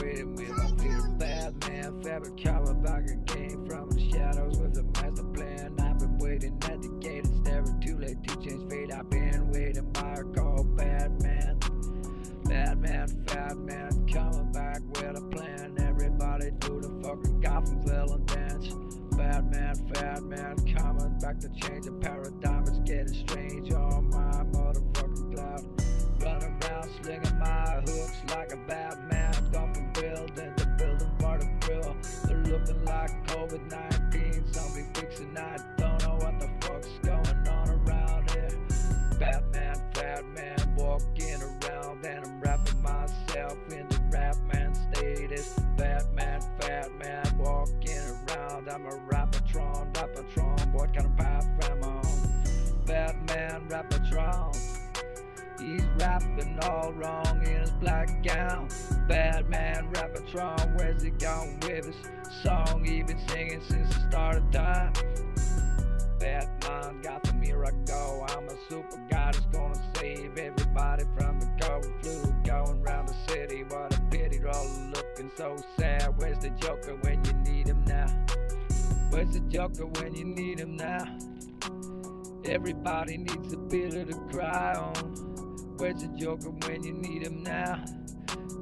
waiting with my feet a bad man. Fabric back again from the shadows with a master plan. I've been waiting at the gate, it's never too late to change fate. I've been waiting by a call, bad man. Bad man, fat man, coming back with a plan. Everybody do the fucking Gotham villain dance. Bad man, fat man, coming back to change the paradigm. It's getting strange on my motherfucking cloud. Running around, slinging my hooks like a bad I'm a rapatron, rapatron. What kind of path am I on? Batman, rapatron. He's rapping all wrong in his black gown. Batman, rapatron, where's he going with his song? He been singing since the start of time. Batman, Gotham, here I go. I'm a super god that's gonna save everybody from the cold flu. Going round the city, what a pity, they're all looking so sad. Where's the Joker when Where's the Joker when you need him now? Everybody needs a pillar to cry on. Where's the Joker when you need him now?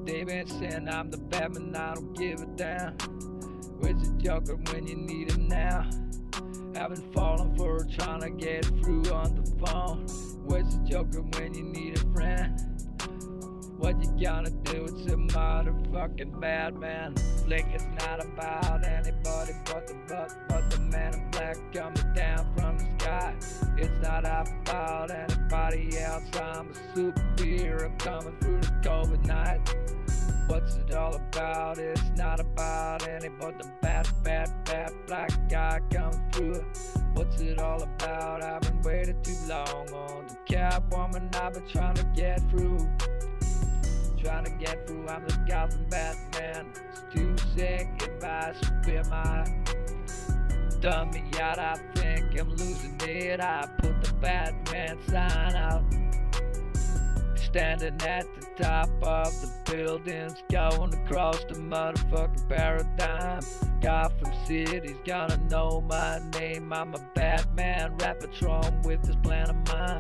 They've been saying I'm the Batman, I don't give a damn. Where's the Joker when you need him now? I've been falling for trying to get through on the phone. Where's the Joker when you need a friend? What you gonna do? It's a motherfucking madman. Flick is not about anybody but the but, but the man in black coming down from the sky. It's not about anybody else. I'm a superhero coming through the COVID night. What's it all about? It's not about any but the bad, bad, bad black guy coming through. What's it all about? I've been waiting too long on the cab woman. I've been trying to get through. Trying to get through. I'm the Gotham Batman. It's too sick if I spare my dummy out. I think I'm losing it. I put the Batman sign out. Standing at the top of the buildings, going across the motherfucking paradigm. Gotham City's gonna know my name. I'm a Batman, Rapatron with this plan of mine.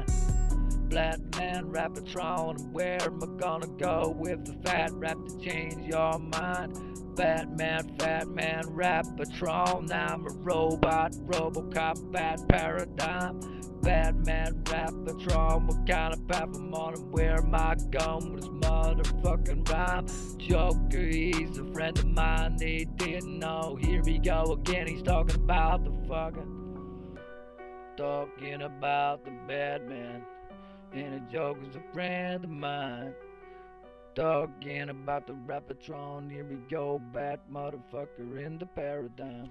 Batman, Rapatron, where am I gonna go with the fat rap to change your mind? Batman, fat man, Rapatron. I'm a robot, Robocop, bad paradigm. Batman, Rapatron, what kind of path I'm on and where am I going with this motherfucking rhyme? Joker, he's a friend of mine, they didn't know. Here we go again, he's talking about the fucking. Talking about the Batman. And the Joker's a friend of mine. Talking about the Rapatron, here we go, bat motherfucker in the paradigm.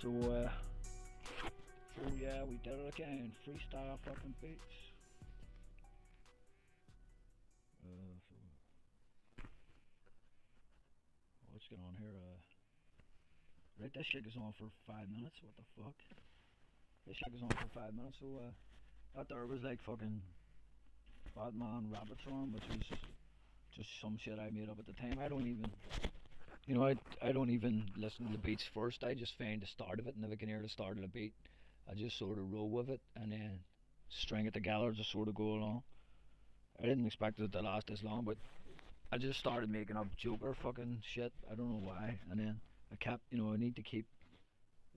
So, uh, yeah, we did it again. Freestyle fucking beats. Uh, so, what's going on here? Uh, right, that shit goes on for five minutes. What the fuck? That shit goes on for five minutes. So, uh, Thought it was like fucking Batman Robotron, which was just some shit I made up at the time. I don't even, you know, I, I don't even listen to the beats first. I just find the start of it, and if I can hear the start of the beat, I just sort of roll with it and then string it together, to sort of go along. I didn't expect it to last this long, but I just started making up Joker fucking shit. I don't know why, and then I kept, you know, I need to keep,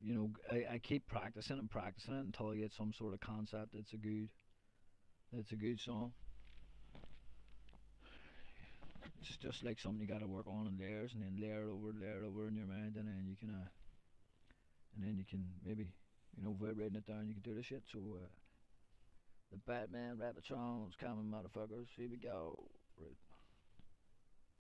you know, I, I keep practicing and practicing it until I get some sort of concept that's a good, that's a good song. It's just like something you gotta work on in layers and then layer over, layer over in your mind, and then you can, uh, and then you can maybe, you know, by writing it down, you can do this shit. So, uh, the Batman Rapatron's coming, motherfuckers. Here we go. Right.